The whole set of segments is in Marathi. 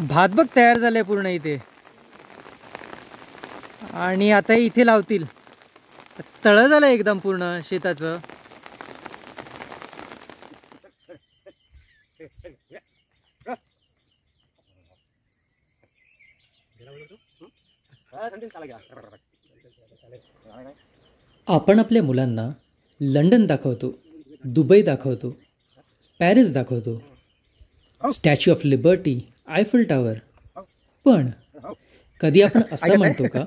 भात बघ तयार झालाय पूर्ण इथे. आणि आता हे इथे लावतील. तळ झालं एकदम पूर्ण शेताचं. आपण आपल्या मुलांना लंडन दाखवतो दुबई दाखवतो पॅरिस दाखवतो. Statue of Liberty Eiffel Tower पण कधी आपण असं म्हणतो का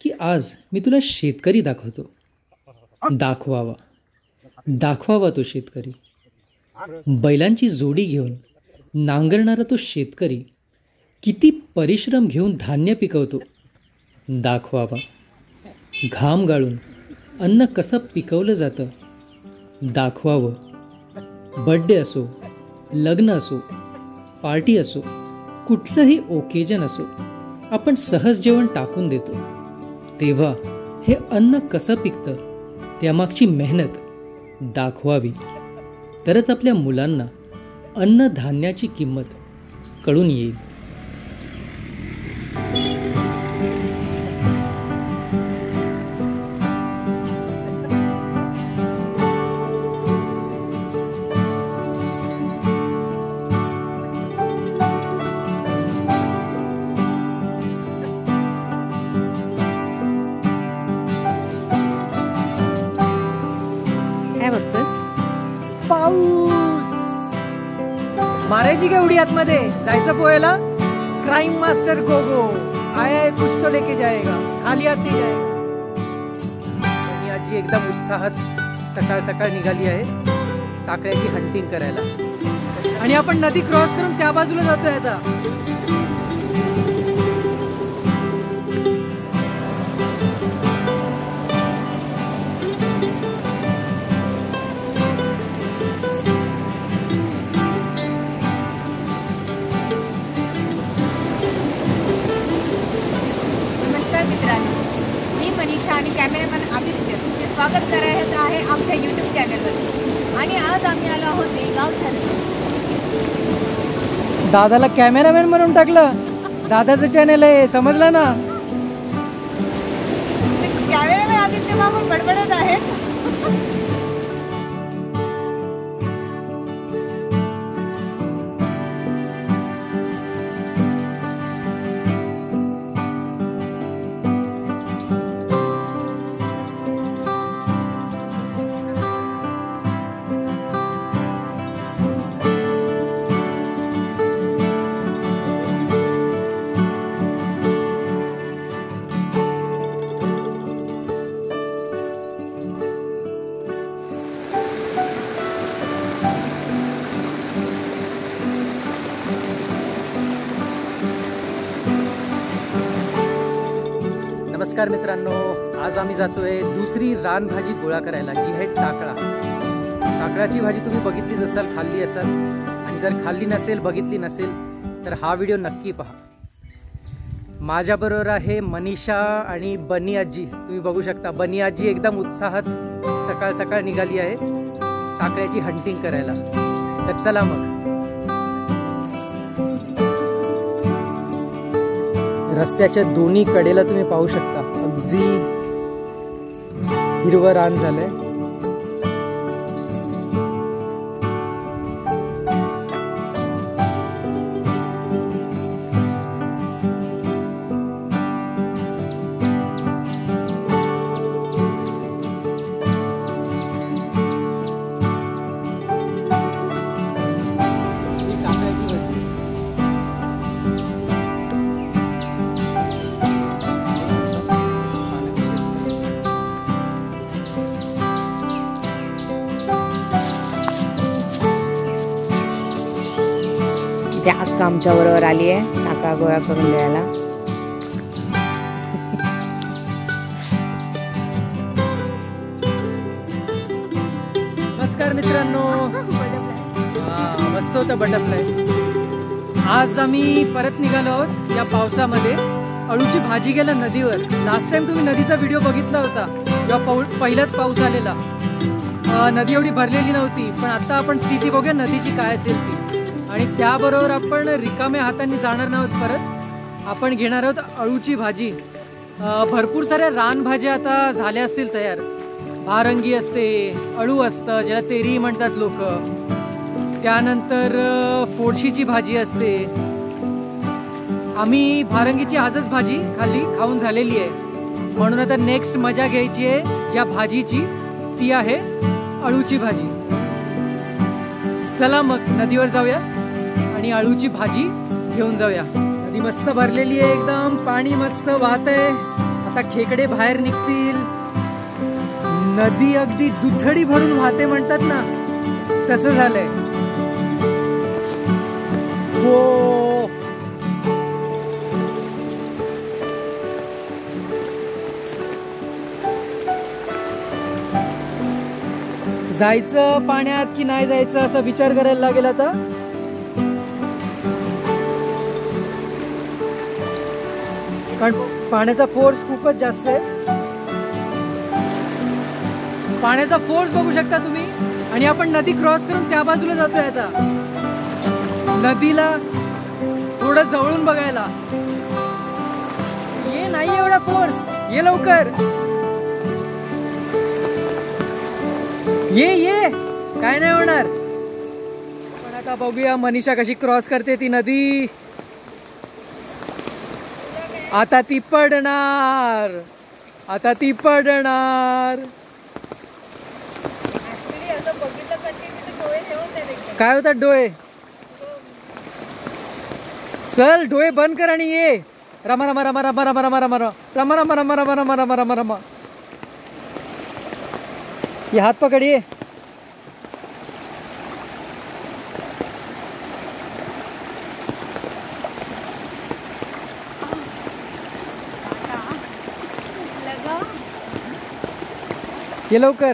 की आज मी तुला शेतकरी दाखवतो. दाखवावा. दाखवावा तो शेतकरी. बैलांची जोडी घेऊन नांगरणारा तो शेतकरी किती परिश्रम घेऊन धान्य पिकवतो. दाखवावा. घाम गाळून अन्न कसं पिकवलं जातं. दाखवावं. बड्डे असो लग्न असो पार्टी असो कुठलंही ओकेजन असो आपण सहज जेवण टाकून देतो. तेव्हा हे अन्न कसं पिकतं त्यामागची मेहनत दाखवावी. तरच आपल्या मुलांना अन्नधान्याची किंमत कळून येईल. काळजी का उडी आतमध्ये? जायचं पोहायला? क्राईम मास्टर गोगो आया है कुछ तो लेके जाएगा खाली आत नाही जाएगा आणि आजी एकदम उत्साहात सकाळ सकाळ निघाली आहे. टाकळ्याची हंटिंग करायला. आणि आपण नदी क्रॉस करून त्या बाजूला जातोय आता. आमच्या यूट्यूब चॅनलवर आणि आज आम्ही आलो आहोत देगाव दादाला कॅमेरामॅन म्हणून टाकलं. दादाचं चॅनल आहे समजलं ना? कॅमेरामॅन आदित्य मामा बडबडत आहेत. नमस्कार मित्रांनो आज आम्ही जातोय दुसरी रानभाजी गोळा करायला जी आहे टाकळा. टाकळाची भाजी तुम्ही बघितलीच असाल खाल्ली असाल. आणि जर खाल्ली नसेल बघितली नसेल तर हा व्हिडिओ नक्की पहा. माझ्याबरोबर आहे मनीषा आणि बनी आजी. तुम्ही बघू शकता बनी आजी एकदम उत्साहात सकाळ सकाळ निघाली आहे टाकळ्याची हंटिंग करायला. तर चला मग. रस्त्याच्या दोन्ही कडेला तुम्ही पाहू शकता. अगदी हिरवं रान झालंय. अक्का आमच्या बरोबर आली आहे. टाका गोळा करून द्यायला. नमस्कार मित्रांनो. मस्त होतं बटरफ्लाय. आज आम्ही परत निघालो आहोत या पावसामध्ये. अळूची भाजी गेला नदीवर. लास्ट टाइम तुम्ही नदीचा व्हिडिओ बघितला होता. जेव्हा पाऊ पहिलाच पाऊस आलेला. नदी एवढी भरलेली नव्हती पण आता आपण स्थिती बघूया नदीची काय असेल ती. आणि त्याबरोबर आपण रिकाम्या हातांनी जाणार नाहोत परत. आपण घेणार आहोत अळूची भाजी. भरपूर साऱ्या रानभाज्या आता झाल्या असतील तयार. भारंगी असते अळू असतं ज्याला तेरी म्हणतात लोक. त्यानंतर फोडशीची भाजी असते. आम्ही भारंगीची आजच भाजी खाल्ली खाऊन झालेली आहे. म्हणून आता नेक्स्ट मजा घ्यायची आहे ज्या भाजीची ती आहे अळूची भाजी. चला मग नदीवर जाऊया. आणि अळूची भाजी घेऊन जाऊया. नदी मस्त भरलेली आहे एकदम पाणी मस्त वाहत आहे. आता खेकडे बाहेर निघतील. नदी अगदी दुथडी भरून वाहते म्हणतात ना. तसं झालंय. हो. जायचं पाण्यात की नाही जायचं असा विचार करायला लागेल आता? कारण पाण्याचा फोर्स खूपच जास्त आहे. पाण्याचा फोर्स बघू शकता तुम्ही. आणि आपण नदी क्रॉस करून त्या बाजूला जातोय आता. नदीला थोडं जवळून बघायला. ये नाही एवढा फोर्स ये लवकर. ये ये. काय नाही होणार. पण आता बघूया मनीषा कशी क्रॉस करते ती नदी. आता ती पडणार आता ती पडणार. काय होतात डोळे चल डोळे बंद कर आणि ये रमा रमा रमा रमा रमा रमा रमा रमा रमा रमा रमा रमा रमा रमा रमा ये हाथ पकड़ ये ये लवकर.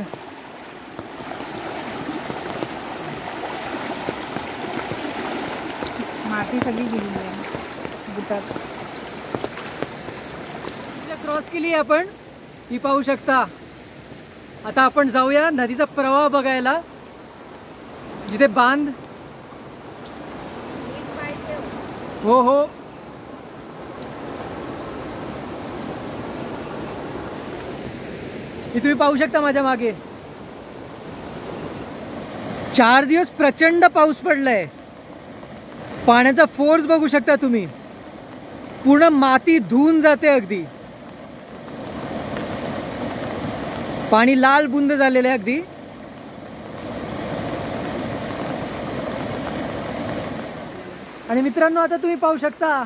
माती सगळी गेली आहे. बुटात. क्रॉस केली आहे आपण. ती पाहू शकता. आता आपण जाऊया नदीचा प्रवाह बघायला. जिथे बांध. हो हो. ही तुम्ही पाहू शकता माझ्या मागे. चार दिवस प्रचंड पाऊस पडलाय. पाण्याचा फोर्स बघू शकता तुम्ही. पूर्ण माती धुवून जाते अगदी. पाणी लाल बुंद झालेलं आहे अगदी. आणि मित्रांनो आता तुम्ही पाहू शकता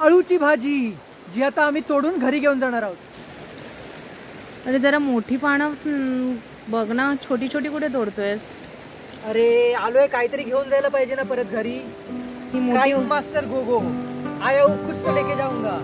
अळूची भाजी जी आता आम्ही तोडून घरी घेऊन जाणार आहोत. अरे जरा मोठी पानं बघ ना छोटी छोटी कुठे तोडतोयस? अरे आलोय काहीतरी घेऊन जायला पाहिजे ना परत घरी. ही मोठी मास्टर गो गो आया कुछ लेके जाऊंगा